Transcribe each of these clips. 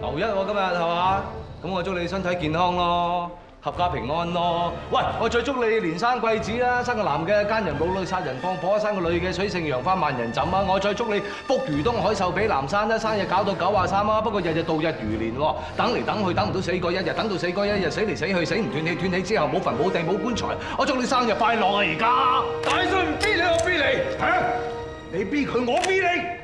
牛一喎今日係嘛？咁我祝你身體健康咯，合家平安咯。喂，我再祝你連生貴子啦，生個男嘅奸人擄女殺人放火，生個女嘅水性楊花萬人枕啊！我再祝你福如東海壽比南山啦，生日搞到九啊三啊！不過日日度日如年喎，等嚟等去等唔到死過一日，等到死過一日，死嚟死去死唔斷氣，斷氣之後冇墳冇地冇棺材。我祝你生日快樂啊！而家大歲唔逼你，我逼你嚇，你逼佢，我逼你。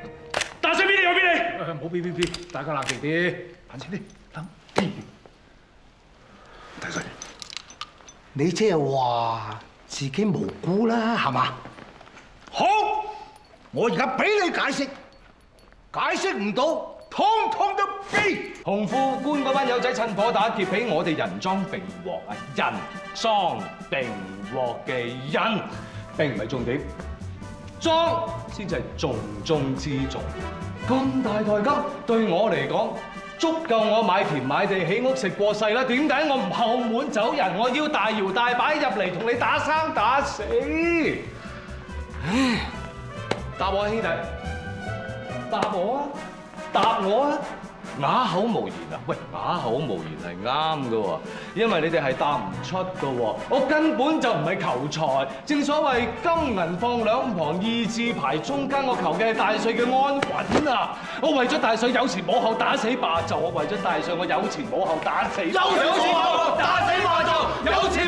大歲逼你，好逼逼逼，大家冷静啲，冷静啲，冷。大歲，你即係話自己無辜啦，係嘛？好，我而家俾你解釋，解釋唔到，通通都飛。紅副官嗰班友仔趁火打劫，俾我哋人贓並獲啊！人贓並獲嘅人並唔係重點，贓先至係重中之重。咁大台金對我嚟講，足夠我買田買地起屋食過世啦。點解我唔後門走人？我要大搖大擺入嚟同你打生打死？唉，答我兄弟！答我啊！答我啊！哑口无言啊！喂，哑口无言系啱噶，因为你哋系答唔出噶。我根本就唔系求财，正所谓金银放两旁，二字排中间，我求嘅系大帅嘅安稳啊！我为咗大帅有前冇后打死霸就，我为咗大帅我有前冇后打死。有前冇后打死霸就，有前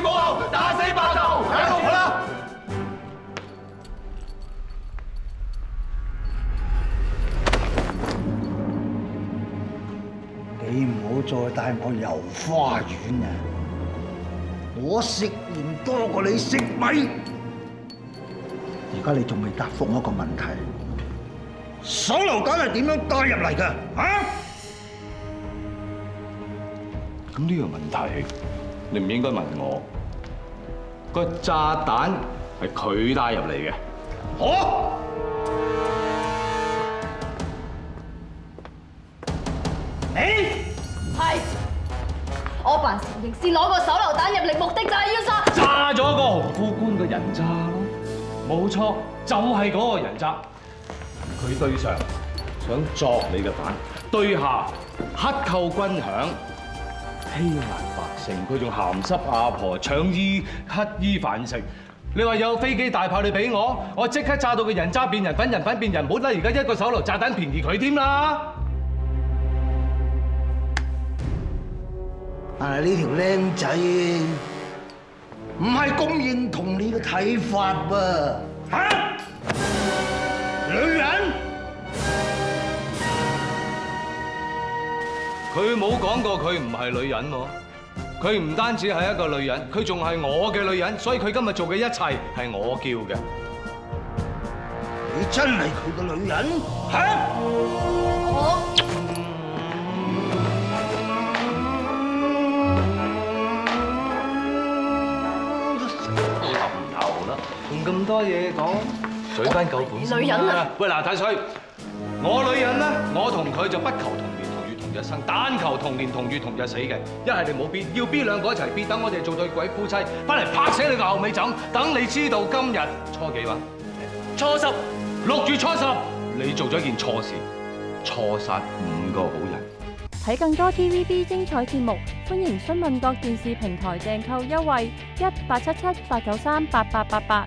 再帶我遊花園啊！我食鹽多過你食米。而家你仲未答覆我一個問題，手榴彈係點樣帶入嚟㗎？啊？咁呢個問題，你唔應該問我。個炸彈係佢帶入嚟嘅。我你係，我扮成刑事攞個手榴彈入嚟，目的就係要殺。炸咗個紅褲官嘅人渣咯，冇錯，就係嗰個人渣。佢對上想作你嘅反，對下克扣軍餉，欺壓百姓，佢仲鹹濕阿婆，搶衣乞衣飯食。你話有飛機大炮你俾我，我即刻炸到個人渣變人粉，人粉變人，冇得而家一個手榴炸彈便宜佢添啦！但係呢條僆仔唔係咁認同你嘅睇法噃嚇？女人佢冇講過佢唔係女人喎，佢唔單止係一個女人，佢仲係我嘅女人，所以佢今日做嘅一切係我叫嘅。你真係佢嘅女人嚇？我多嘢講，水翻夠本女人啊！喂嗱，大水，我女人咧，我同佢就不求同年同月同日生，但求同年同月同日死嘅。一係你冇必要必兩個一齊必，等我哋做對鬼夫妻，翻嚟拍死你個後尾枕，等你知道今日初幾話？初十，六月初十，你做咗一件錯事，錯殺五個好人。睇更多 TVB 精彩節目，歡迎詢問各電視平台訂購優惠：一八七七八九三八八八八。